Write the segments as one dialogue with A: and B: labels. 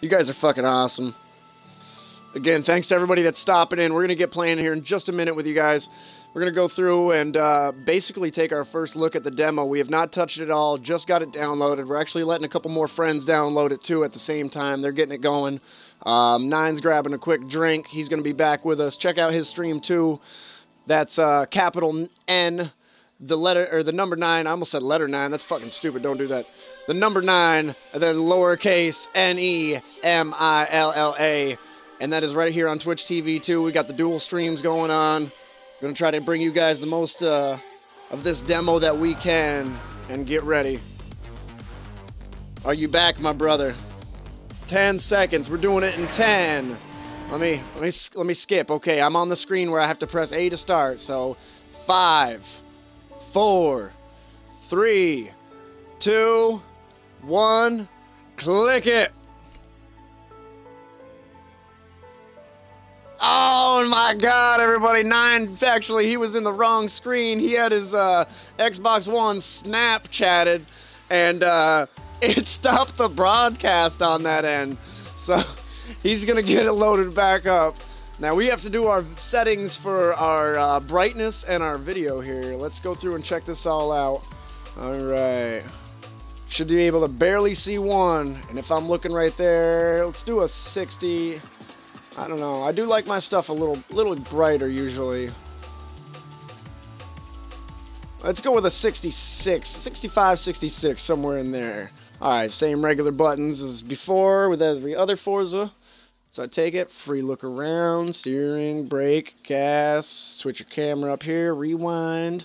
A: You guys are fucking awesome. Again, thanks to everybody that's stopping in. We're gonna get playing here in just a minute with you guys. We're gonna go through and uh, basically take our first look at the demo. We have not touched it at all. Just got it downloaded. We're actually letting a couple more friends download it too at the same time. They're getting it going. Um, Nine's grabbing a quick drink. He's gonna be back with us. Check out his stream too. That's uh, capital N, the letter or the number nine. I almost said letter nine. That's fucking stupid. Don't do that. The number nine, and then lowercase N E M I L L A, and that is right here on Twitch TV too. We got the dual streams going on. Gonna try to bring you guys the most uh, of this demo that we can, and get ready. Are you back, my brother? Ten seconds. We're doing it in ten. Let me let me let me skip. Okay, I'm on the screen where I have to press A to start. So, five, four, three, two, one. Click it. Oh my god, everybody. Nine, actually, he was in the wrong screen. He had his uh, Xbox One Snapchatted, and uh, it stopped the broadcast on that end. So he's to get it loaded back up. Now we have to do our settings for our uh, brightness and our video here. Let's go through and check this all out. All right. Should be able to barely see one. And if I'm looking right there, let's do a 60. I don't know. I do like my stuff a little, little brighter usually. Let's go with a 66, 65, 66, somewhere in there. All right, same regular buttons as before with every other Forza. So I take it, free look around, steering, brake, gas, switch your camera up here, rewind,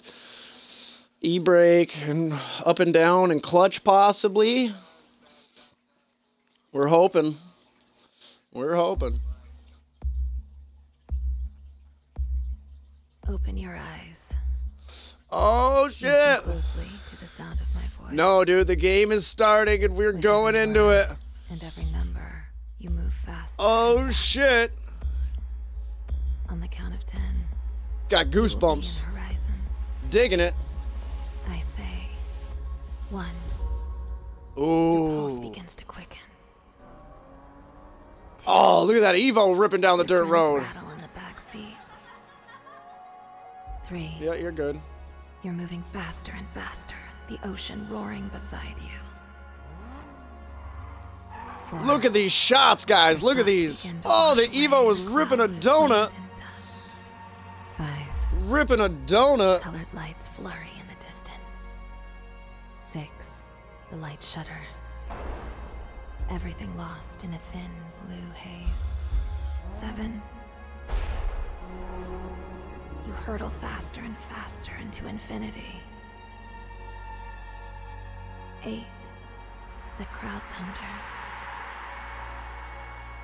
A: e-brake, and up and down, and clutch possibly. We're hoping. We're hoping.
B: Open your eyes.
A: Oh shit!
B: Closely to the sound of my voice.
A: No, dude, the game is starting and we're
B: With
A: going into it.
B: And every number, you move faster.
A: Oh shit!
B: On the count of ten.
A: Got
B: you will be
A: goosebumps. Digging it.
B: One. Your pulse begins to quicken. Two.
A: Oh, look at that Evo ripping down the
B: Your
A: dirt road.
B: Rattle in the back seat. Three.
A: Yeah, you're good.
B: You're moving faster and faster. The ocean roaring beside you. Four.
A: Look at these shots, guys. Look at these. Oh, the Evo was ripping a donut.
B: paint and dust. Five.
A: Ripping a donut.
B: Colored lights flurry The lights shudder. Everything lost in a thin blue haze. Seven. You hurtle faster and faster into infinity. Eight. The crowd thunders.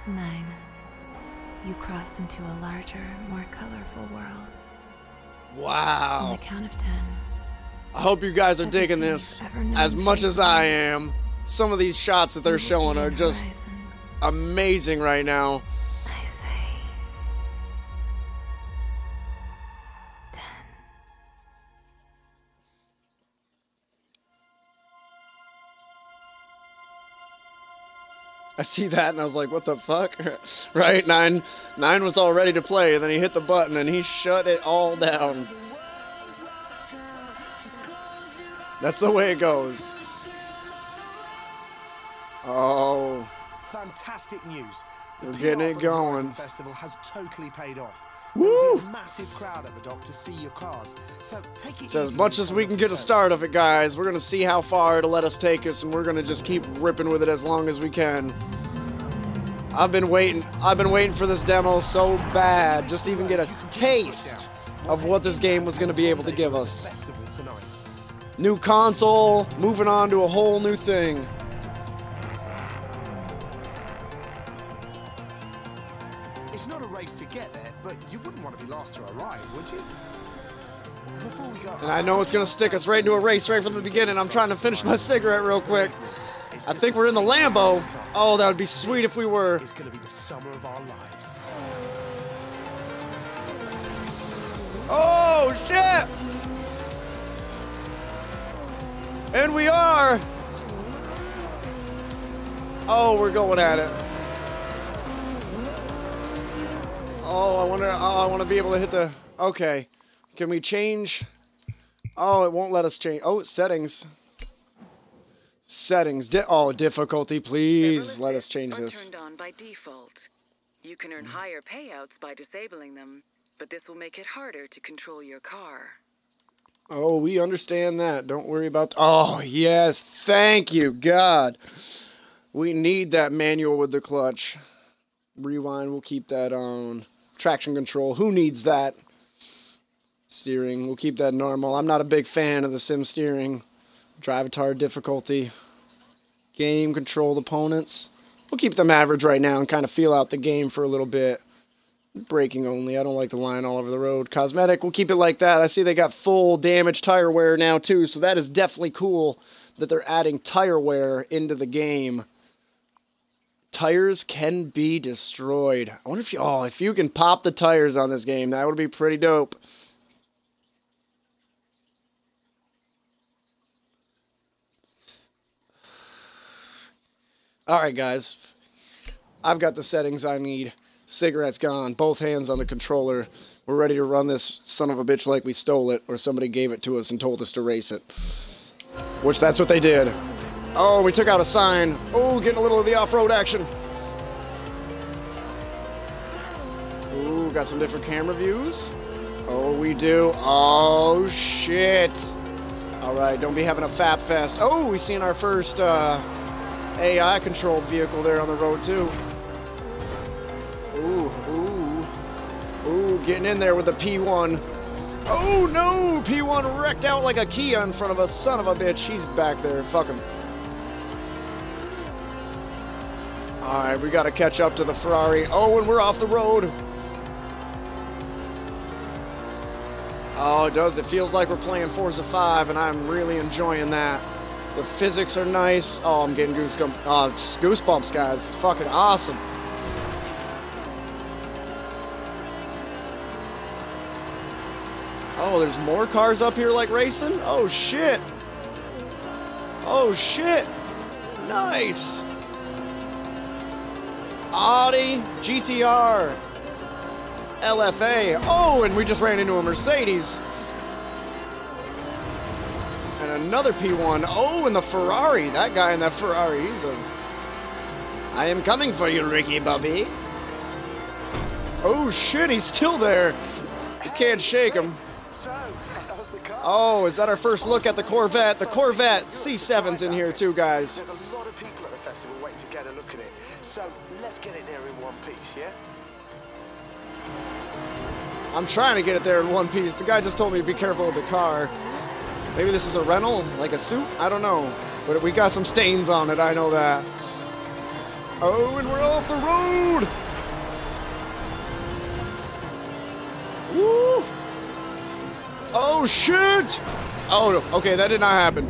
B: Nine. You cross into a larger, more colorful world. Wow. On
A: Wow.
B: the count of ten,
A: I hope you guys are digging this
B: you've ever known
A: as much as I am. Some of these shots that they're showing are just amazing right now.
B: I say ten.
A: I see that and I was like, what the fuck? right? Nine nine was all ready to play, and then he hit the button and he shut it all down. That's the way it goes. Oh,
C: Fantastic news. The
A: We're getting it going.
C: Festival has totally paid off.
A: Woo!
C: A massive crowd at the dock to see your cars. So take it
A: so as much as we can get a start of it, guys, we're gonna see how far it'll let us take us, and we're gonna just keep ripping with it as long as we can. I've been waiting. I've been waiting for this demo so bad, just to even get a taste of what this game was gonna be able to give us. New console, moving on to a whole new thing.
C: It's not a race to get there, but you wouldn't want to be last to arrive, would you? Before we go,
A: And I know it's gonna stick us right into a race right from the beginning. I'm trying to finish my cigarette real quick. I think we're in the Lambo. Oh, that would be sweet if we were.
C: It's going to be the summer of our lives.
A: Oh shit! And we are. Oh, we're going at it. Oh, I wonder. Oh, I want to be able to hit the. Okay. Can we change? Oh, it won't let us change. Oh, settings. Settings. Di oh, difficulty, please. Let us change this.
D: turned on by default. You can earn higher payouts by disabling them, but this will make it harder to control your car.
A: Oh, we understand that. Don't worry about. oh, yes. Thank you, God. We need that manual with the clutch. Rewind. We'll keep that on. Traction control. Who needs that? Steering. We'll keep that normal. I'm not a big fan of the sim steering. Drivatar difficulty. Game controlled opponents. We'll keep them average right now and kind of feel out the game for a little bit. Braking only. I don't like the line all over the road. Cosmetic, we'll keep it like that. I see they got full damage tire wear now too, so that is definitely cool that they're adding tire wear into the game. Tires can be destroyed. I wonder if you oh, if you can pop the tires on this game, that would be pretty dope. All right, guys. I've got the settings I need. Cigarette's gone. Both hands on the controller. We're ready to run this son of a bitch like we stole it, or somebody gave it to us and told us to race it. Which that's what they did. Oh, we took out a sign. Oh, getting a little of the off-road action. Ooh, got some different camera views. Oh, we do. Oh, shit. All right, don't be having a fap fest. Oh, we seen our first uh, AI-controlled vehicle there on the road, too. Ooh, ooh. Ooh, getting in there with the P1. Oh, no! P1 wrecked out like a Kia in front of us. Son of a bitch. He's back there. Fuck him. All right, we got to catch up to the Ferrari. Oh, and we're off the road. Oh, it does. It feels like we're playing Forza 5, and I'm really enjoying that. The physics are nice. Oh, I'm getting goosebumps, uh, goosebumps guys. It's fucking awesome. Oh, there's more cars up here like racing? Oh, shit. Oh, shit. Nice. Audi GTR LFA. Oh, and we just ran into a Mercedes. And another P1. Oh, and the Ferrari. That guy in that Ferrari, he's a... I am coming for you, Ricky Bobby. Oh, shit, he's still there. You can't shake him. Oh, is that our first look at the Corvette? The Corvette C7's in here too, guys.
C: There's a lot of people at the festival waiting to get a look at it. So, let's get it there in one piece, yeah?
A: I'm trying to get it there in one piece. The guy just told me to be careful with the car. Maybe this is a rental, like a suit? I don't know. But we got some stains on it, I know that. Oh, and we're off the road! Woo! Oh, shit! Oh, okay, that did not happen.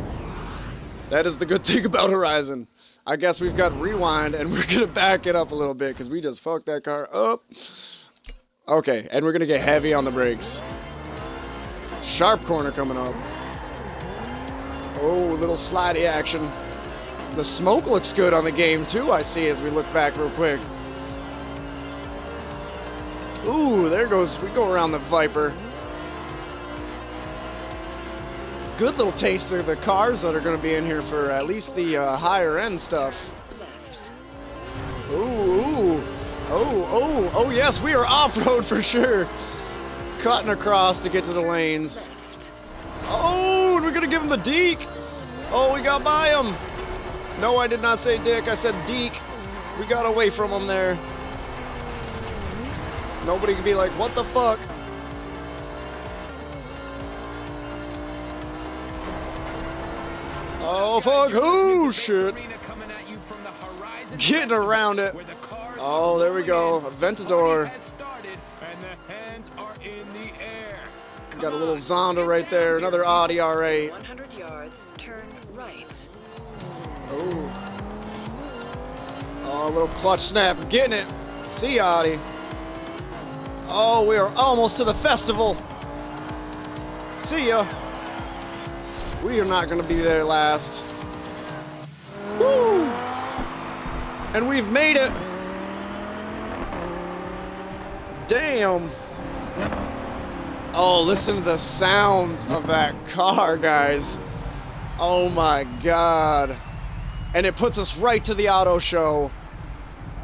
A: That is the good thing about Horizon. I guess we've got rewind, and we're gonna back it up a little bit, because we just fucked that car up. Okay, and we're gonna get heavy on the brakes. Sharp corner coming up. Oh, little slidey action. The smoke looks good on the game too, I see as we look back real quick. Ooh, there goes, we go around the Viper. Good little taste of the cars that are going to be in here for at least the uh, higher end stuff. Ooh. Oh, oh, oh yes, we are off-road for sure. Cutting across to get to the lanes. Oh, and we're gonna give him the deek. Oh, we got by him. No, I did not say dick. I said deek. We got away from him there. Nobody could be like, what the fuck? Oh, fuck. Oh, shit. Getting around it. Oh, there we go. Aventador. Got a little Zonda right there. Another Audi R8.
D: 100 yards, turn right.
A: Oh. Oh, a little clutch snap. Getting it. See ya, Audi. Oh, we are almost to the festival. See ya. We are not going to be there last. Woo! And we've made it. Damn. Oh, listen to the sounds of that car, guys. Oh my god. And it puts us right to the auto show.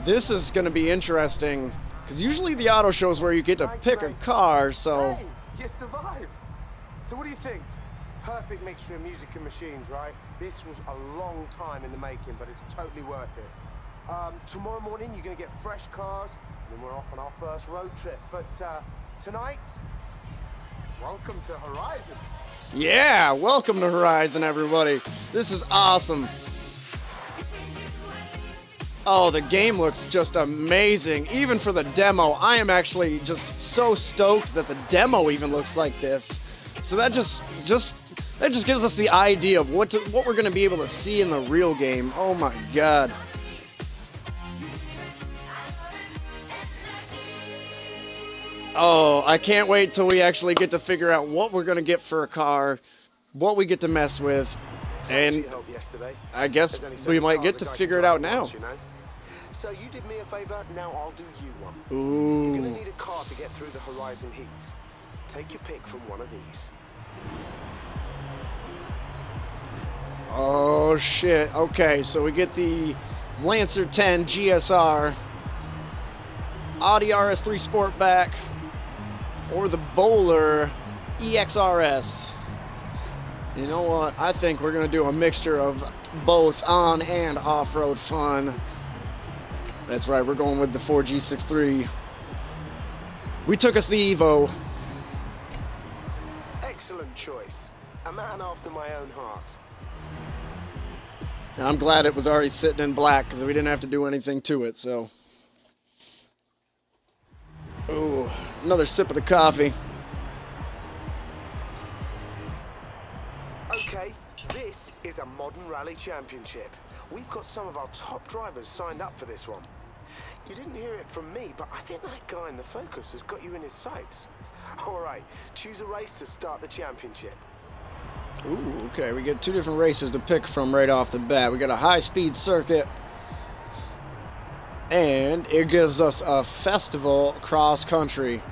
A: This is going to be interesting. Because usually the auto show is where you get to pick a car, so.
C: Hey, you survived. So what do you think? Perfect mixture of music and machines, right? This was a long time in the making, but it's totally worth it. Um, tomorrow morning, you're going to get fresh cars, and then we're off on our first road trip. But uh, tonight, welcome to Horizon.
A: Yeah, welcome to Horizon, everybody. This is awesome. Oh, the game looks just amazing. Even for the demo, I am actually just so stoked that the demo even looks like this. So that just just that just gives us the idea of what to, what we're going to be able to see in the real game. Oh my god. Oh, I can't wait till we actually get to figure out what we're going to get for a car, what we get to mess with, and
C: She helped yesterday.
A: I guess
C: There's only so
A: we might get to figure it out now.
C: So you did me a favor, now I'll do you one. You're gonna
A: Ooh.
C: need a car to get through the Horizon Heat. Take your pick from one of these.
A: Oh shit. Okay, so we get the Lancer 10 GSR, Audi RS3 Sportback, or the Bowler EXRS. You know what? I think we're gonna do a mixture of both on and off-road fun. That's right, we're going with the 4G63. We took us the Evo.
C: Excellent choice. A man after my own heart.
A: I'm glad it was already sitting in black because we didn't have to do anything to it, so. Ooh, another sip of the coffee.
C: Okay, this is a modern rally championship. We've got some of our top drivers signed up for this one. You didn't hear it from me, but I think that guy in the Focus has got you in his sights. All right, choose a race to start the championship.
A: Ooh, okay, we get two different races to pick from right off the bat. We got a high speed circuit, and it gives us a festival cross country.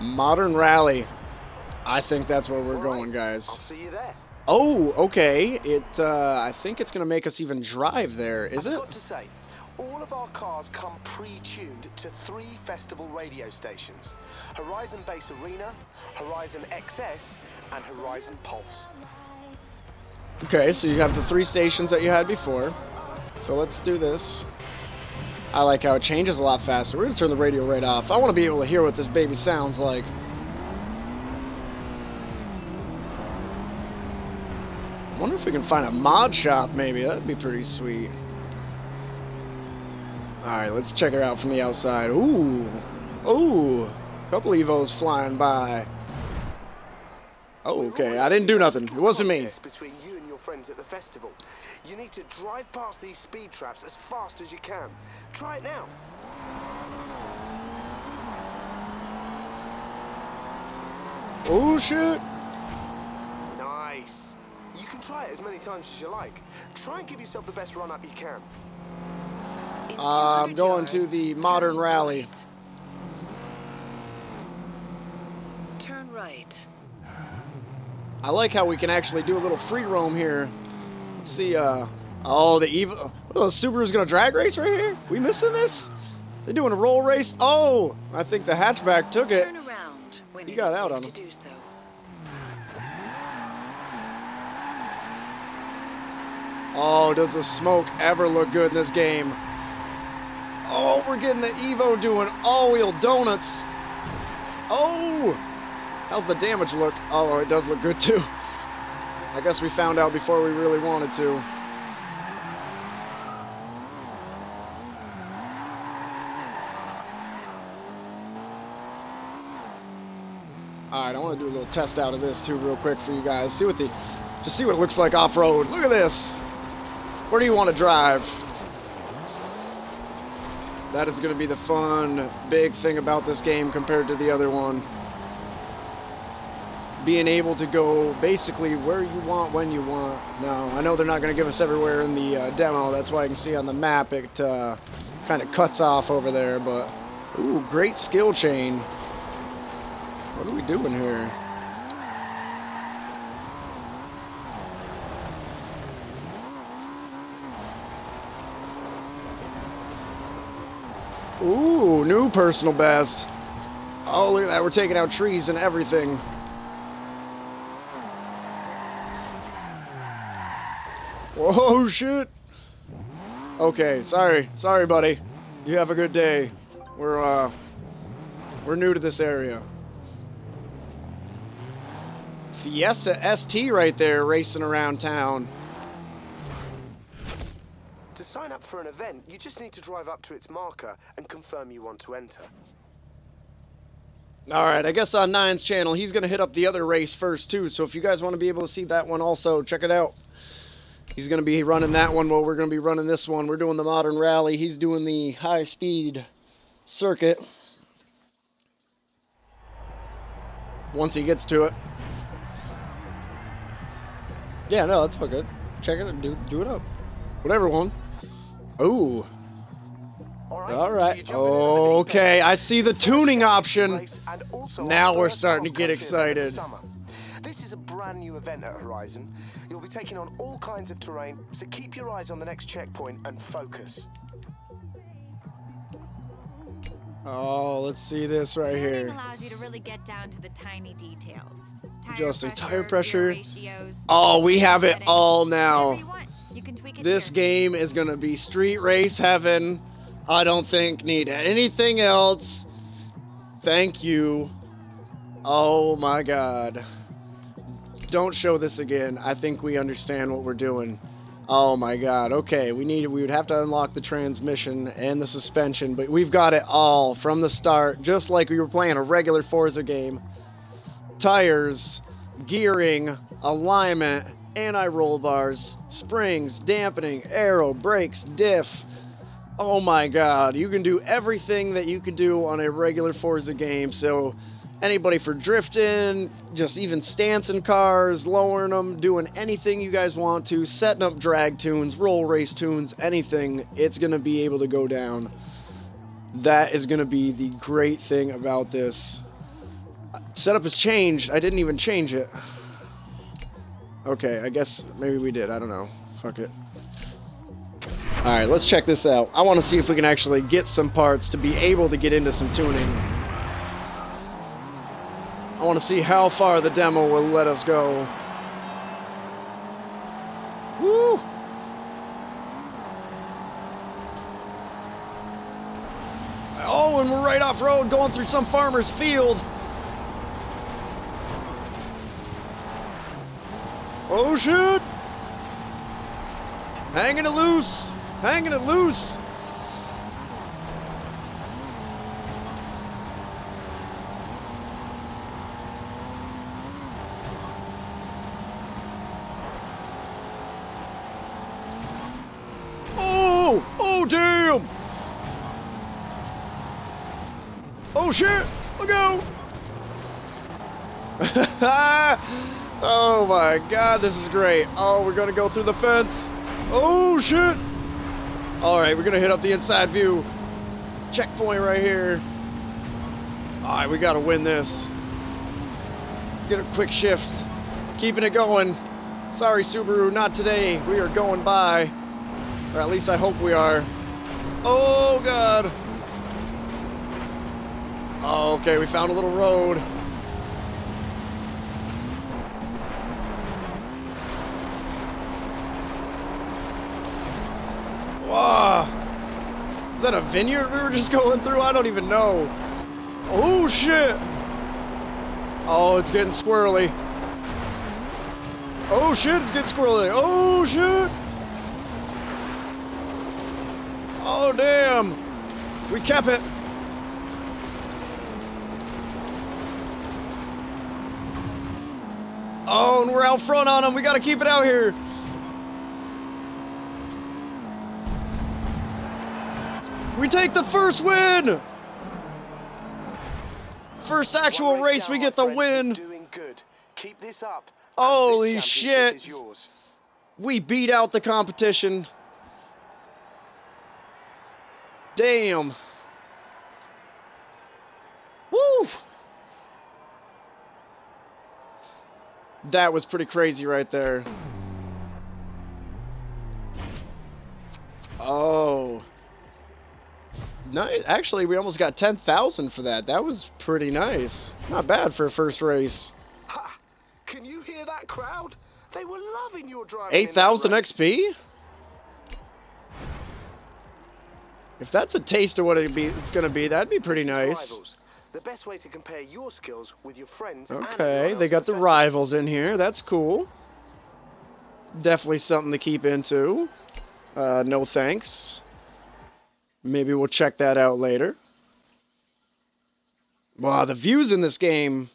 A: Modern rally. I think that's where we're
C: All
A: going,
C: right, I'll
A: guys.
C: see you there.
A: Oh, okay. It, uh, I think it's gonna make us even drive there, is
C: I've
A: it?
C: To all of our cars come pre-tuned to three festival radio stations. Horizon Bass Arena, Horizon XS, and Horizon Pulse.
A: Okay, so you have the three stations that you had before. So let's do this. I like how it changes a lot faster. We're gonna turn the radio right off. I want to be able to hear what this baby sounds like. I wonder if we can find a mod shop, maybe. That'd be pretty sweet. Alright, let's check her out from the outside. Ooh. Ooh. Couple Evos flying by. Oh, okay. I didn't do nothing. It wasn't me.
C: Between you and your friends at the festival. You need to drive past these speed traps as fast as you can. Try it now.
A: Oh, shit.
C: Nice. You can try it as many times as you like. Try and give yourself the best run up you can.
A: Uh, I'm going to the modern rally.
D: Turn right.
A: I like how we can actually do a little free roam here. Let's see, uh, oh, the evil. oh, Subaru's gonna drag race right here? We missing this? They're doing a roll race? Oh, I think the hatchback took it.
D: Turn around when
A: You got out on him.
D: so.
A: Oh, does the smoke ever look good in this game? Oh, we're getting the Evo doing all-wheel donuts. Oh, how's the damage look? Oh, it does look good too. I guess we found out before we really wanted to. All right, I want to do a little test out of this too, real quick for you guys. See what the, just see what it looks like off road. Look at this. Where do you want to drive? That is going to be the fun, big thing about this game compared to the other one. being able to go basically where you want when you want. Now, I know they're not going to give us everywhere in the uh, demo. That's why I can see on the map it uh, kind of cuts off over there. But, ooh, great skill chain. What are we doing here? Ooh, new personal best. Oh, look at that. We're taking out trees and everything. Whoa, shit. Okay, sorry. Sorry, buddy. You have a good day. We're, uh, we're new to this area. Fiesta ST right there racing around town.
C: Sign up for an event, you just need to drive up to its marker and confirm you want to enter.
A: All right, I guess on Nine's channel, he's going to hit up the other race first, too. So if you guys want to be able to see that one also, check it out. He's going to be running that one while we're going to be running this one. We're doing the modern rally. He's doing the high-speed circuit. Once he gets to it. Yeah, no, that's all good. Check it, and do, do it up. Whatever one. Ooh.
C: All right.
A: All
C: so
A: right.
C: you jump in at the deep
A: Okay. I see the tuning option.
C: Race and also
A: Now we're starting to get
C: cross-country event of the
A: excited.
C: This is a brand new event at Horizon. You'll be taking on all kinds of terrain, so keep your eyes on the next checkpoint and focus.
A: Oh, let's see this right
E: Tuning
A: here.
E: allows you to really get down to the tiny details. Tire
A: Adjusting tire pressure.
E: ratios,
A: Oh, we have it
E: settings,
A: all
E: whatever
A: now.
E: You want. You can tweak it
A: This game is going to be street race heaven. I don't think need anything else. Thank you. Oh my god. Don't show this again. I think we understand what we're doing. Oh my god. Okay, we need we would have to unlock the transmission and the suspension, but we've got it all from the start, just like we were playing a regular Forza game. Tires, gearing, alignment, anti-roll bars, springs, dampening, aero, brakes, diff. Oh my god, you can do everything that you could do on a regular Forza game. So anybody for drifting, just even stancing cars, lowering them, doing anything you guys want to, setting up drag tunes, roll race tunes, anything, it's going to be able to go down. That is going to be the great thing about this. Setup has changed. I didn't even change it. Okay, I guess maybe we did. I don't know. Fuck it. Alright, let's check this out. I want to see if we can actually get some parts to be able to get into some tuning. I want to see how far the demo will let us go. Woo! Oh, and we're right off road going through some farmer's field. Oh shoot! Hanging it loose! Hanging it loose! Oh! Oh damn! Oh shit! Look out! oh my god, this is great. Oh, we're gonna go through the fence. Oh shit! Alright, we're gonna hit up the inside view. Checkpoint right here. Alright, we gotta win this. Let's get a quick shift. Keeping it going. Sorry, Subaru, not today. We are going by. Or at least I hope we are. Oh god. Oh, okay, we found a little road. Wow. Is that a vineyard we were just going through? I don't even know. Oh, shit. Oh, it's getting squirrely. Oh, shit, it's getting squirrely. Oh, shit. Oh, damn. We kept it. Oh, and we're out front on them. We got to keep it out here. We take the first win. First actual race, we get the win.
C: Keep doing good. Keep this up.
A: Holy shit.
C: Is yours.
A: We beat out the competition. Damn. Woo! That was pretty crazy right there. Oh. Nice. Actually, we almost got 10,000 for that. That was pretty nice. Not bad for a first race.
C: Ha! Can you hear that crowd? They were loving your driving.
A: 8,000. XP? If that's a taste of what it'd be, it's going to be, that'd be pretty nice.
C: The best way to compare your skills with your friends.
A: Okay, they got the
C: festival.
A: rivals in here. That's cool. Definitely something to keep into. Uh, no thanks. Maybe we'll check that out later. Wow, the views in this game,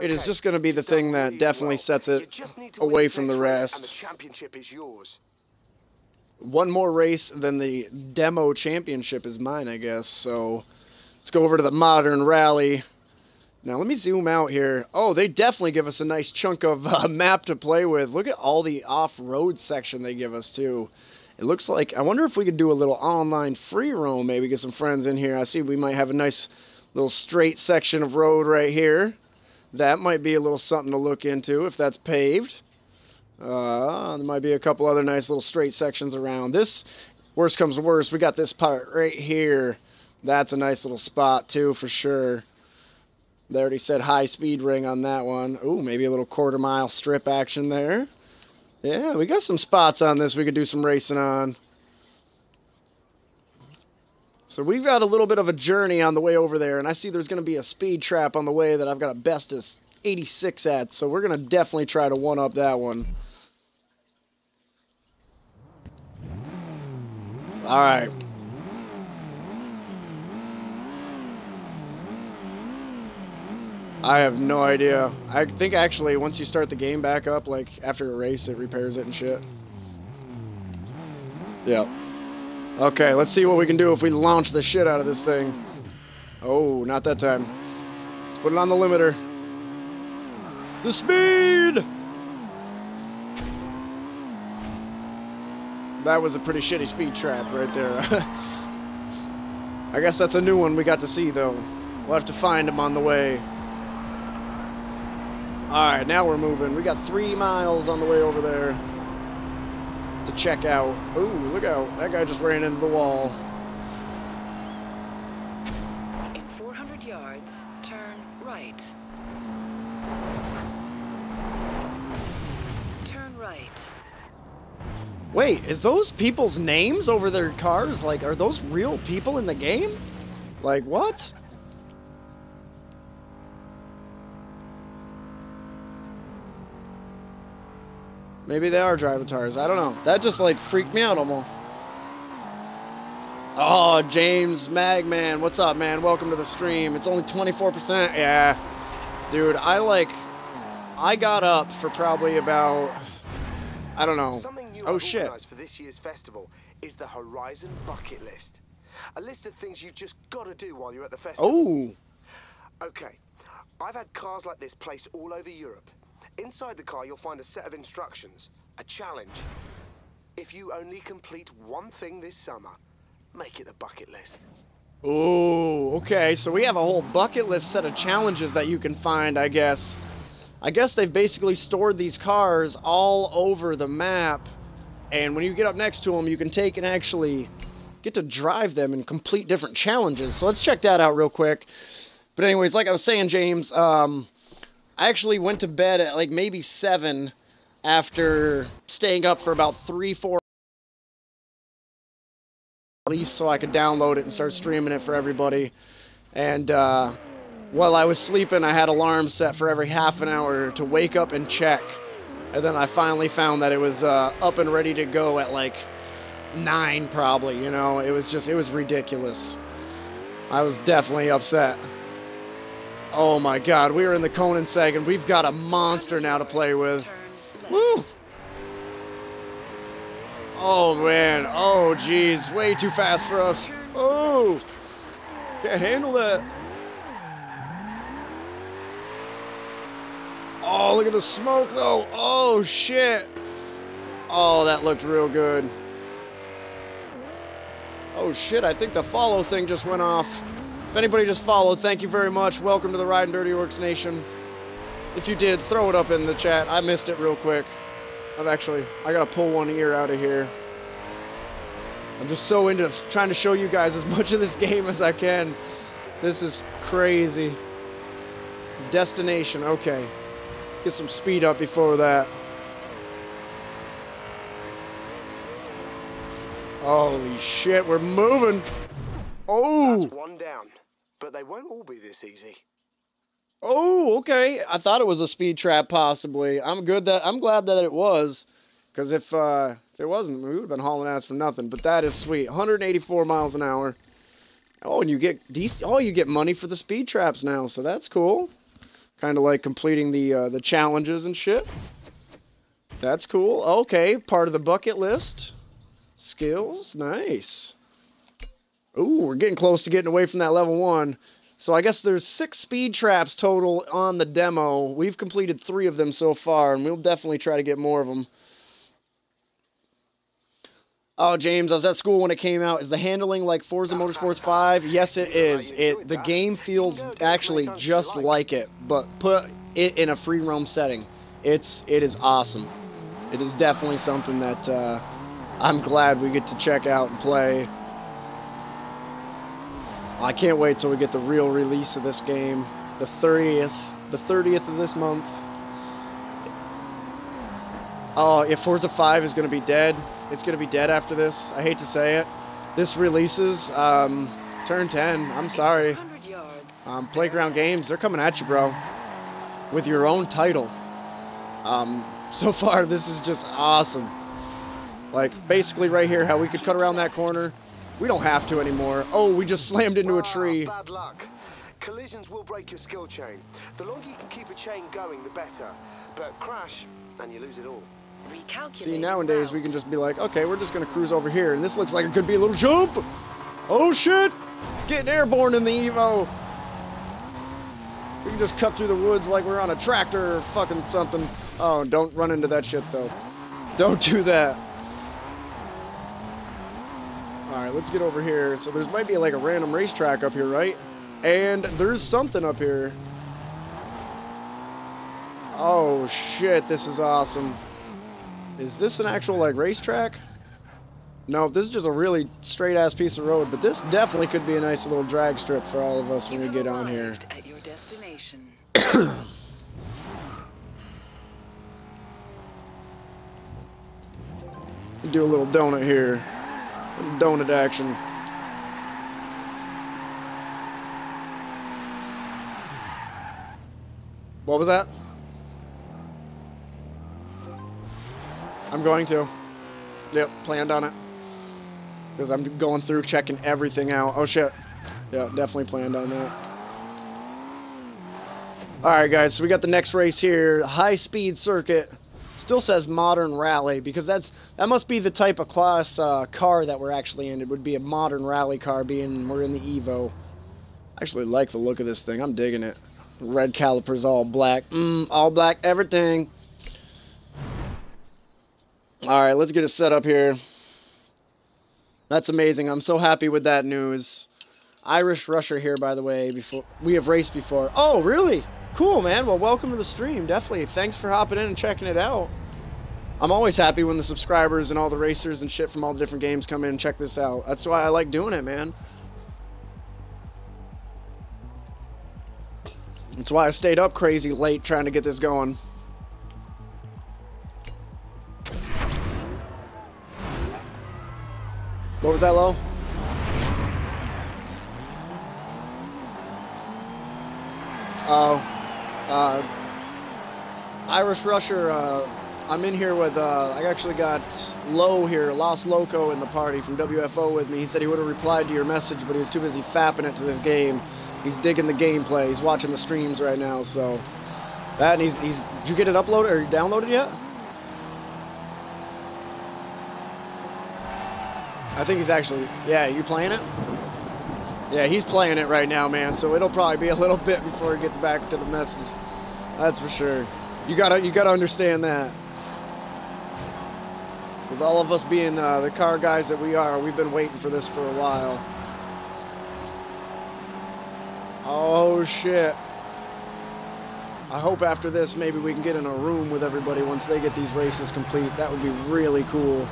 A: it is just going to be the thing that definitely sets it
C: just need to win
A: away from the rest.
C: championship is yours.
A: One more race than the demo championship is mine, I guess. So let's go over to the modern rally. Now let me zoom out here. Oh, they definitely give us a nice chunk of uh, map to play with. Look at all the off-road section they give us too. It looks like I wonder if we could do a little online free roam. Maybe get some friends in here. I see we might have a nice little straight section of road right here. That might be a little something to look into if that's paved. Uh, there might be a couple other nice little straight sections around. This, worst comes to worst, we got this part right here. That's a nice little spot too, for sure. They already said high speed ring on that one. Ooh, maybe a little quarter mile strip action there. Yeah, we got some spots on this we could do some racing on. So we've got a little bit of a journey on the way over there, and I see there's going to be a speed trap on the way that I've got a bestest 86 at, so we're going to definitely try to one up that one. All right. I have no idea. I think actually once you start the game back up, like after a race, it repairs it and shit. Yep. Okay, let's see what we can do if we launch the shit out of this thing. Oh, not that time. Let's put it on the limiter. The speed! That was a pretty shitty speed trap right there. I guess that's a new one we got to see though. We'll have to find him on the way. Alright, now we're moving. We got three miles on the way over there to check out. Ooh, look out. That guy just ran into the wall.
D: In 400 yards, turn right. Turn right.
A: Wait, is those people's names over their cars? Like, are those real people in the game? Like, what? Maybe they are drivatars. I don't know. That just, like, freaked me out almost. Oh, James Magman. What's up, man? Welcome to the stream. It's only 24%. Yeah. Dude, I, like... I got up for probably about... I don't know.
C: Something new
A: Oh, shit.
C: for this year's festival is the Horizon Bucket List. A list of things you've just got to do while you're at the festival.
A: Oh,
C: Okay, I've had cars like this placed all over Europe. Inside the car, you'll find a set of instructions, a challenge. If you only complete one thing this summer, make it the bucket list.
A: Oh, okay. So we have a whole bucket list set of challenges that you can find, I guess. I guess they've basically stored these cars all over the map. And when you get up next to them, you can take and actually get to drive them and complete different challenges. So let's check that out real quick. But anyways, like I was saying, James, um, I actually went to bed at like maybe seven after staying up for about three, four at least so I could download it and start streaming it for everybody. And uh, while I was sleeping, I had alarms set for every half an hour to wake up and check. And then I finally found that it was uh, up and ready to go at like nine, probably. You know, it was just, it was ridiculous. I was definitely upset. Oh my God, we are in the Koenigsegg. We've got a monster now to play with. Woo! Oh man, oh geez, way too fast for us. Oh, can't handle that. Oh, look at the smoke though. Oh shit. Oh, that looked real good. Oh shit, I think the follow thing just went off. If anybody just followed, thank you very much. Welcome to the Ridin Dirty Werkz Nation. If you did, throw it up in the chat. I missed it real quick. I've actually, I gotta pull one ear out of here. I'm just so into trying to show you guys as much of this game as I can. This is crazy. Destination, okay. Let's get some speed up before that. Holy shit, we're moving. Oh.
C: That's one down. But they won't all be this easy.
A: Oh, okay. I thought it was a speed trap, possibly. I'm good that I'm glad that it was, because if uh, if it wasn't, we would have been hauling ass for nothing. But that is sweet. 184 miles an hour. Oh, and you get decent. Oh, you get money for the speed traps now, so that's cool. Kind of like completing the uh, the challenges and shit. That's cool. Okay, part of the bucket list. Skills, nice. Ooh, we're getting close to getting away from that level one. So I guess there's six speed traps total on the demo. We've completed three of them so far, and we'll definitely try to get more of them. Oh, James, I was at school when it came out. Is the handling like Forza Motorsports 5? Yes, it is. It the game feels actually just like it, but put it in a free roam setting. It's it is awesome. It is definitely something that uh, I'm glad we get to check out and play. I can't wait till we get the real release of this game, the 30th, the 30th of this month. Oh, if Forza 5 is going to be dead, it's going to be dead after this. I hate to say it. This releases um, Turn 10. I'm sorry. Um, Playground Games, they're coming at you, bro, with your own title. Um, so far, this is just awesome. Like, basically right here, how we could cut around that corner. We don't have to anymore. Oh, we just slammed into a
C: Ah,
A: tree.
C: Bad luck. Collisions will break your skill chain. The longer you can keep a chain going, the better. But crash, and you lose it all.
D: Recalculate.
A: See, nowadays we can just be like, okay, we're just gonna cruise over here, and this looks like it could be a little jump. Oh shit! Getting airborne in the Evo. We can just cut through the woods like we're on a tractor or fucking something. Oh, don't run into that shit though. Don't do that. All right, let's get over here. So there's might be like a random racetrack up here, right? And there's something up here. Oh shit, this is awesome. Is this an actual like racetrack? No, this is just a really straight ass piece of road, but this definitely could be a nice little drag strip for all of us when we get on here.
D: At your destination.
A: Do a little donut here. Donut action. What was that? I'm going to. Yep, planned on it. Because I'm going through checking everything out. Oh shit. Yeah, definitely planned on that. Alright guys, so we got the next race here. High speed circuit. Still says modern rally because that's that must be the type of class uh, car that we're actually in. It would be a modern rally car being we're in the Evo. I actually like the look of this thing. I'm digging it. Red calipers all black. Mm, all black everything. Alright, let's get it set up here. That's amazing. I'm so happy with that news. Irish Rusher here, by the way. Before we have raced before. Oh, really? Cool, man. Well, welcome to the stream. Definitely. Thanks for hopping in and checking it out. I'm always happy when the subscribers and all the racers and shit from all the different games come in and check this out. That's why I like doing it, man. That's why I stayed up crazy late trying to get this going. What was that, low? Oh, uh, Irish Rusher. Uh, I'm in here with. Uh, I actually got Low here, Los Loco, in the party from WFO with me. He said he would have replied to your message, but he was too busy fapping it to this game. He's digging the gameplay. He's watching the streams right now. So that and he's he's. Did you get it uploaded or downloaded yet? I think he's actually. Yeah, you playing it? Yeah, he's playing it right now, man. So it'll probably be a little bit before he gets back to the message. That's for sure. You gotta, you gotta understand that. With all of us being uh, the car guys that we are, we've been waiting for this for a while. Oh shit. I hope after this maybe we can get in a room with everybody once they get these races complete. That would be really cool.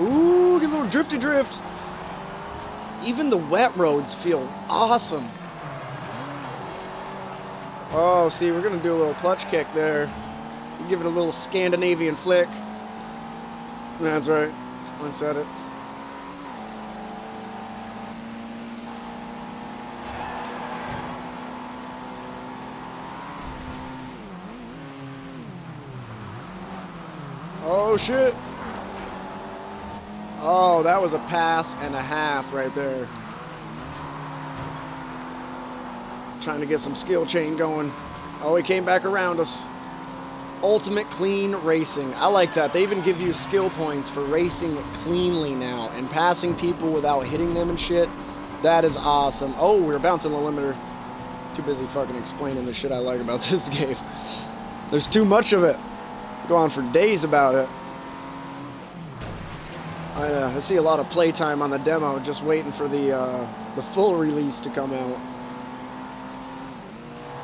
A: Ooh, get a little drifty drift. Even the wet roads feel awesome. Oh, see, we're going to do a little clutch kick there. Give it a little Scandinavian flick. That's right. I said it. Oh, shit. Oh, that was a pass and a half right there. Trying to get some skill chain going. Oh, he came back around us. Ultimate clean racing. I like that. They even give you skill points for racing cleanly now and passing people without hitting them and shit. That is awesome. Oh, we are bouncing the limiter. Too busy fucking explaining the shit I like about this game. There's too much of it. Go on for days about it. I, uh, I see a lot of playtime on the demo, just waiting for the uh, the full release to come out.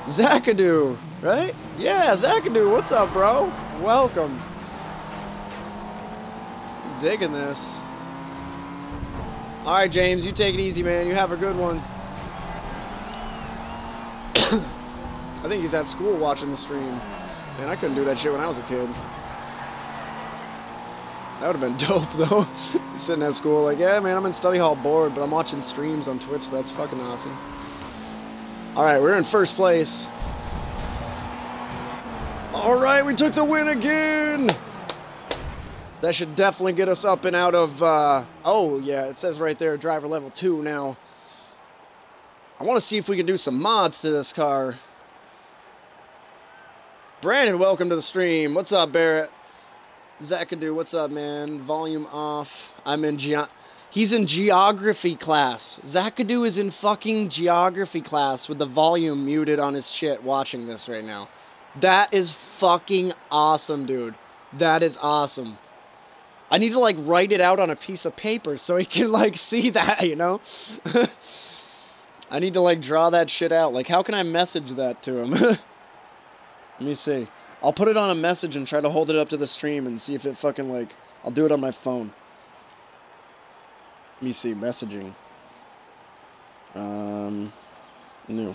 A: Zakadoo, right? Yeah, Zakadoo, what's up, bro? Welcome. Digging this. All right, James, you take it easy, man. You have a good one. I think he's at school watching the stream. Man, I couldn't do that shit when I was a kid. That would have been dope, though. Sitting at school, like, yeah, man, I'm in study hall bored, but I'm watching streams on Twitch. That's fucking awesome. All right, we're in first place. All right, we took the win again. That should definitely get us up and out of. Uh, oh yeah, it says right there, driver level two now. I want to see if we can do some mods to this car. Brandon, welcome to the stream. What's up, Barrett? Zakadoo, what's up, man? Volume off. I'm in ge- He's in geography class. Zakadoo is in fucking geography class with the volume muted on his shit watching this right now. That is fucking awesome, dude. That is awesome. I need to like write it out on a piece of paper so he can like see that, you know? I need to like draw that shit out. Like, how can I message that to him? Let me see. I'll put it on a message and try to hold it up to the stream and see if it fucking like. I'll do it on my phone. Let me see. Messaging. Um. New.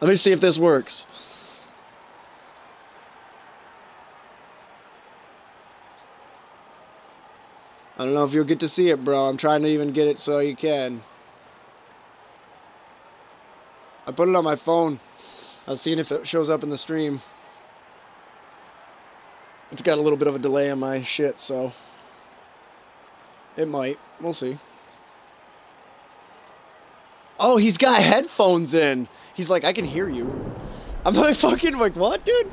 A: Let me see if this works. I don't know if you'll get to see it, bro. I'm trying to even get it so you can. I put it on my phone. I was seeing if it shows up in the stream. It's got a little bit of a delay on my shit, so it might. We'll see. Oh, he's got headphones in. He's like, I can hear you. I'm like, fucking, like, what, dude?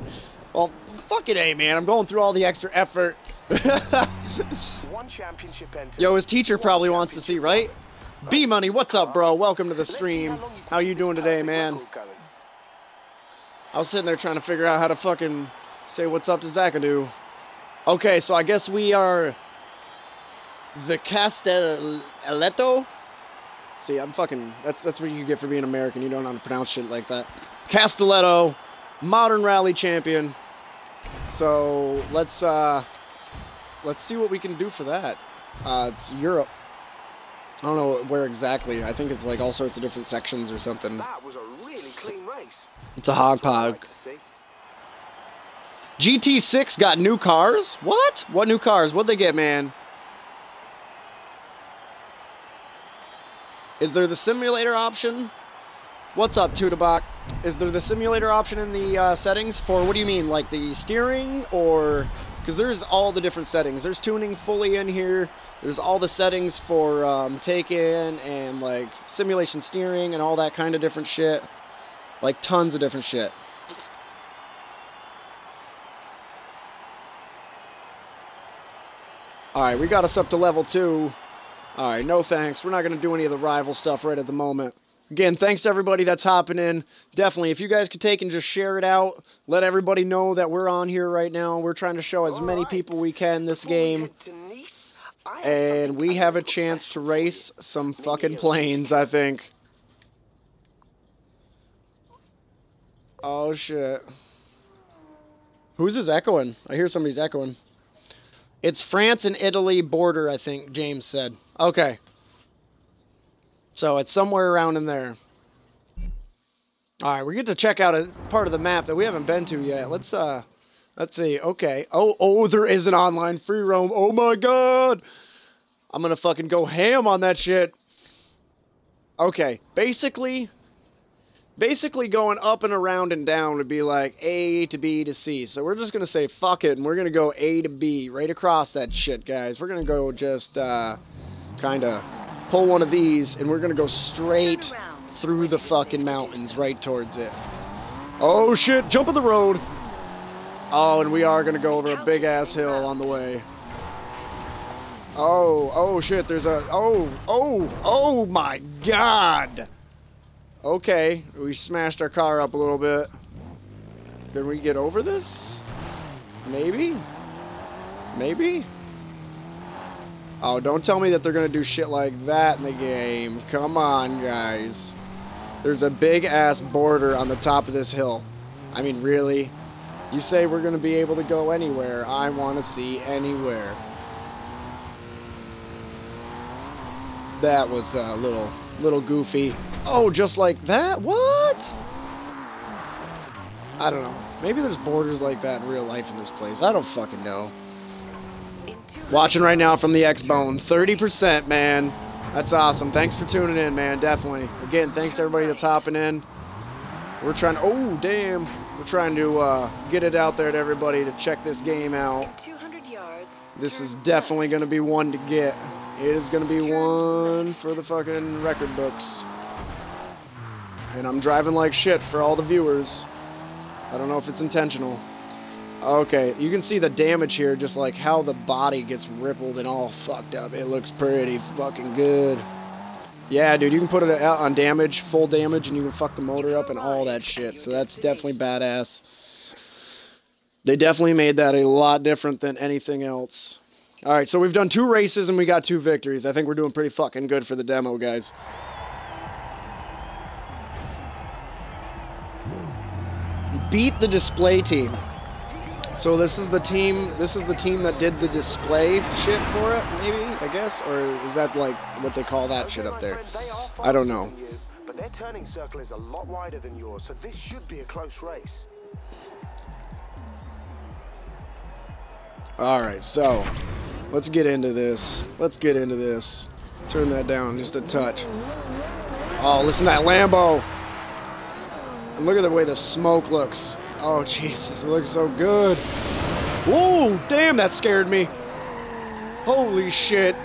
A: Well, fucking A, man. I'm going through all the extra effort.
C: One championship.
A: Yo, his teacher probably wants to see, right? B Money, what's up, bro? Welcome to the stream. How you doing today, man? I was sitting there trying to figure out how to fucking say what's up to Zakadoo. Okay, so I guess we are the Castelletto. See, I'm fucking. That's that's what you get for being American. You don't know how to pronounce shit like that. Castelletto, modern rally champion. So let's uh, let's see what we can do for that. Uh, it's Europe. I don't know where exactly. I think it's like all sorts of different sections or something.
C: That was a really clean race.
A: It's a hog
C: That's what I
A: pog.
C: like.
A: GT6 got new cars? What? What new cars? What'd they get, man? Is there the simulator option? What's up, Tudabach? Is there the simulator option in the uh, settings for, what do you mean, like the steering or, because there's all the different settings. There's tuning fully in here. There's all the settings for um, take-in and like simulation steering and all that kind of different shit. Like tons of different shit. Alright, we got us up to level 2. Alright, no thanks. We're not going to do any of the rival stuff right at the moment. Again, thanks to everybody that's hopping in. Definitely, if you guys could take and just share it out, let everybody know that we're on here right now. We're trying to show as many people we can this game. And we have a chance to race some fucking planes, I think. Oh, shit. Who's this echoing? I hear somebody's echoing. It's France and Italy border, I think James said. Okay. So it's somewhere around in there. All right, we get to check out a part of the map that we haven't been to yet. Let's uh, let's see. Okay. Oh, oh, there is an online free roam. Oh my god, I'm gonna fucking go ham on that shit. Okay, basically, basically going up and around and down would be like A to B to C. So we're just gonna say fuck it, and we're gonna go A to B right across that shit, guys. We're gonna go just uh, kind of pull one of these, and we're gonna go straight through the fucking mountains right towards it. Oh shit, jump on the road. Oh, and we are gonna go over a big ass hill on the way. Oh, oh shit, there's a, oh, oh, oh my god. Okay, we smashed our car up a little bit. Can we get over this? Maybe? Maybe? Oh, don't tell me that they're going to do shit like that in the game. Come on, guys. There's a big ass border on the top of this hill. I mean, really? You say we're going to be able to go anywhere. I want to see anywhere. That was a little, little goofy. Oh, just like that? What? I don't know. Maybe there's borders like that in real life in this place. I don't fucking know. Watching right now from the X-Bone. 30%, man. That's awesome. Thanks for tuning in, man. Definitely. Again, thanks to everybody that's hopping in. We're trying to... Oh, damn. We're trying to uh, get it out there to everybody to check this game out.
D: 200 yards.
A: This is definitely going to be one to get. It is going to be one for the fucking record books. And I'm driving like shit for all the viewers. I don't know if it's intentional. Okay, you can see the damage here, just like how the body gets rippled and all fucked up. It looks pretty fucking good. Yeah, dude, you can put it out on damage, full damage, and you can fuck the motor up and all that shit. So that's definitely badass. They definitely made that a lot different than anything else. All right, so we've done two races and we got two victories. I think we're doing pretty fucking good for the demo, guys. Beat the display team. So this is the team. This is the team that did the display shit for it, maybe I guess, or is that like what they call that shit up there? I don't know.
C: But their turning circle is a lot wider than yours, so this should be a close race.
A: All right, so let's get into this. Let's get into this. Turn that down just a touch. Oh, listen to that Lambo. And look at the way the smoke looks. Oh, Jesus, it looks so good. Whoa, damn, that scared me. Holy shit.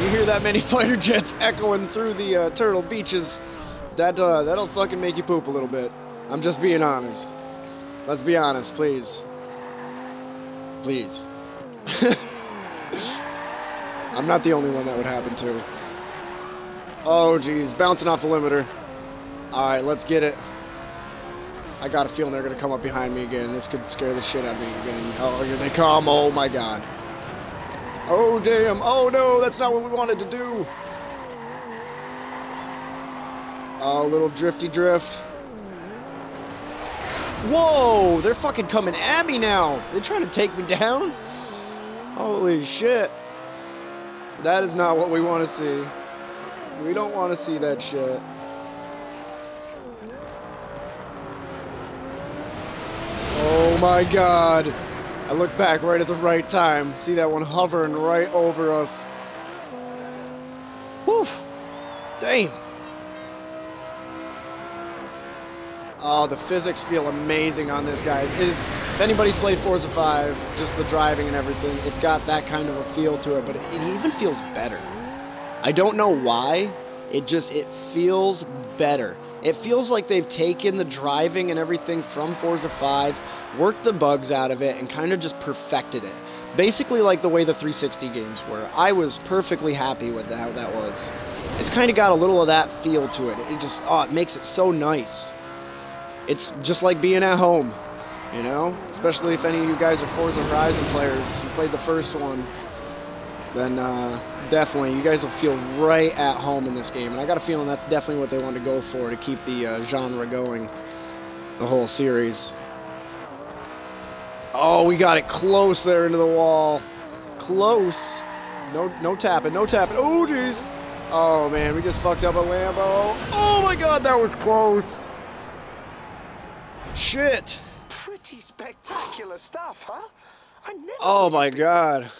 A: You hear that many fighter jets echoing through the uh, Turtle Beaches. That, uh, that'll fucking make you poop a little bit. I'm just being honest. Let's be honest, please. Please. I'm not the only one that would happen to. Oh, geez, bouncing off the limiter. All right, let's get it. I got a feeling they're going to come up behind me again. This could scare the shit out of me again. Oh, here they come. Oh, my God. Oh, damn. Oh, no, that's not what we wanted to do. Oh, little drifty drift. Whoa, they're fucking coming at me now. They're trying to take me down? Holy shit. That is not what we want to see. We don't want to see that shit. Oh my god. I look back right at the right time. See that one hovering right over us. Whew. Damn. Oh, the physics feel amazing on this, guys. It is, if anybody's played Forza 5, just the driving and everything, it's got that kind of a feel to it, but it even feels better. I don't know why. It just, it feels better. It feels like they've taken the driving and everything from Forza 5, worked the bugs out of it, and kind of just perfected it. Basically, like the way the 360 games were. I was perfectly happy with how that was. It's kind of got a little of that feel to it. It just, oh, it makes it so nice. It's just like being at home, you know? Especially if any of you guys are Forza Horizon players you played the first one, then uh, definitely you guys will feel right at home in this game. And I got a feeling that's definitely what they want to go for to keep the uh, genre going, the whole series. Oh, we got it close there into the wall. Close. No, no tapping, no tapping. Oh, jeez. Oh, man, we just fucked up a Lambo. Oh, my God, that was close. Shit.
C: Pretty spectacular stuff, huh? I never
A: Oh, my God.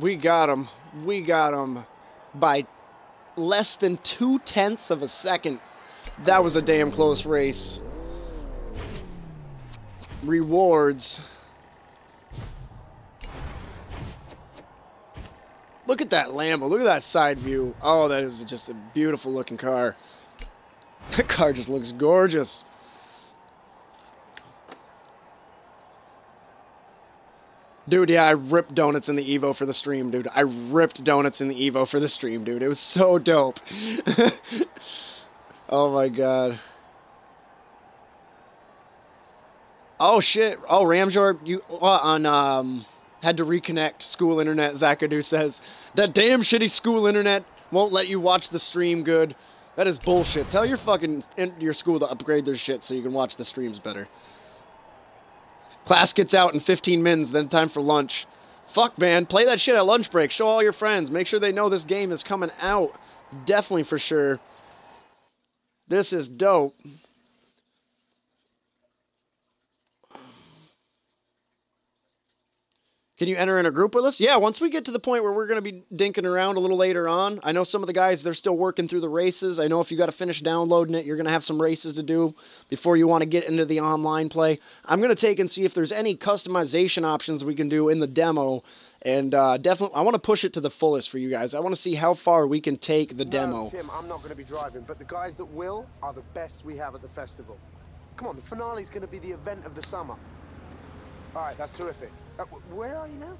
A: We got him. We got him by less than two tenths of a second. That was a damn close race. Rewards. Look at that Lambo. Look at that side view. Oh, that is just a beautiful looking car. That car just looks gorgeous. Dude, yeah, I ripped donuts in the Evo for the stream, dude. I ripped donuts in the Evo for the stream, dude. It was so dope. oh my god. Oh shit. Oh, Ramjor, you uh, on um had to reconnect school internet. Zakadu says that damn shitty school internet won't let you watch the stream good. That is bullshit. Tell your fucking your school to upgrade their shit so you can watch the streams better. Class gets out in 15 minutes, then time for lunch. Fuck, man. Play that shit at lunch break. Show all your friends. Make sure they know this game is coming out. Definitely for sure. This is dope. Can you enter in a group with us? Yeah, once we get to the point where we're going to be dinking around a little later on. I know some of the guys, they're still working through the races. I know if you got to finish downloading it, you're going to have some races to do before you want to get into the online play. I'm going to take and see if there's any customization options we can do in the demo. And uh, definitely, I want to push it to the fullest for you guys. I want to see how far we can take the
C: No,
A: demo.
C: Tim, I'm not going to be driving, but the guys that will are the best we have at the festival. Come on, the finale's going to be the event of the summer. All right, that's terrific. Uh, where are you now?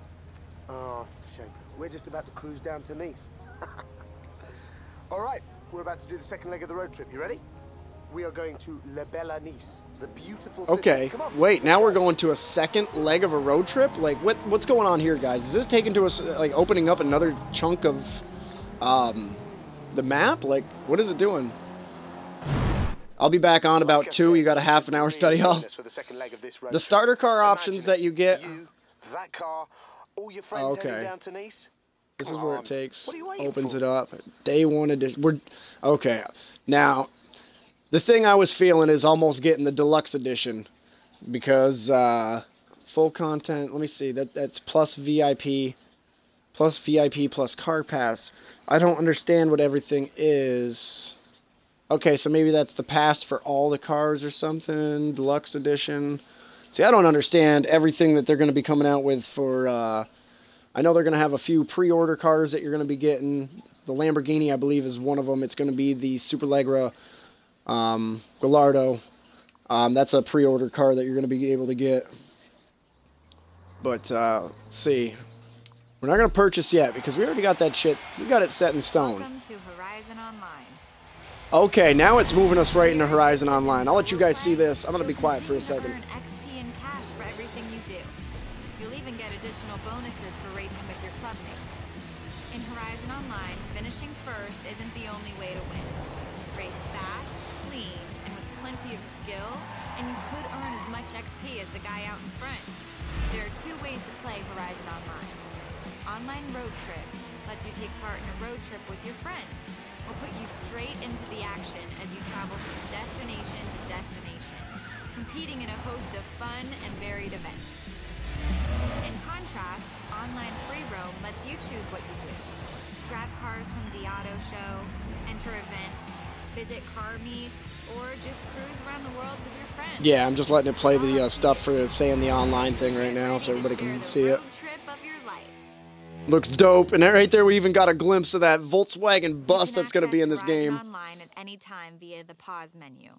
C: Oh, it's a shame. We're just about to cruise down to Nice. All right, we're about to do the second leg of the road trip. You ready? We are going to La Bella Nice, the beautiful city.
A: Okay,
C: Come on.
A: wait. Now we're going to a second leg of a road trip. Like, what? What's going on here, guys? Is this taking to us like opening up another chunk of um, the map? Like, what is it doing? I'll be back on about two. You got a half an hour study hall.
C: The second leg of this road
A: The starter car options that you get.
C: That car, all your friends
A: okay.
C: heading down to Nice.
A: This is
C: Come
A: where
C: on.
A: it takes.
C: What are you waiting
A: Opens
C: for?
A: it up. Day one edition. We're okay. Now, the thing I was feeling is almost getting the deluxe edition because uh, full content. Let me see. That that's plus VIP, plus VIP plus car pass. I don't understand what everything is. Okay, so maybe that's the pass for all the cars or something. Deluxe edition. See, I don't understand everything that they're going to be coming out with for. Uh, I know they're going to have a few pre-order cars that you're going to be getting. The Lamborghini, I believe, is one of them. It's going to be the Superleggera um, Gallardo. Um, that's a pre-order car that you're going to be able to get. But uh, let's see. We're not going to purchase yet because we already got that shit. We got it set in stone.
E: Welcome to Horizon Online.
A: Okay, now it's moving us right into Horizon Online. I'll let you guys see this. I'm going to be quiet for a second.
E: Plenty of skill, and you could earn as much XP as the guy out in front. There are two ways to play Horizon Online. Online Road Trip lets you take part in a road trip with your friends, or put you straight into the action as you travel from destination to destination, competing in a host of fun and varied events. In contrast, Online Free Roam lets you choose what you do. Grab cars from the auto show, enter events, visit car meets, or just cruise around the world with your friends.
A: Yeah, I'm just letting it play the uh, stuff for saying the online thing right now so everybody can see it.
E: trip of your life.
A: Looks dope. And right there, we even got a glimpse of that Volkswagen bus that's going to be in this game.
E: Online at any time via the pause menu.